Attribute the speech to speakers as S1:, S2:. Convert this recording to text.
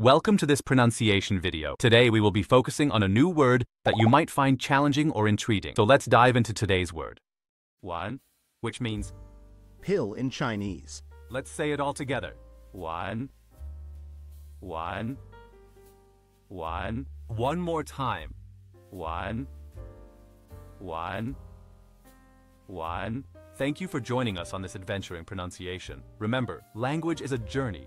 S1: Welcome to this pronunciation video. Today we will be focusing on a new word that you might find challenging or intriguing. So let's dive into today's word. Wán, which means,
S2: Pill in Chinese.
S1: let's say it all together. Wán, wán, wán, one more time. Wán, wán, wán. Thank you for joining us on this adventure in pronunciation. Remember, language is a journey,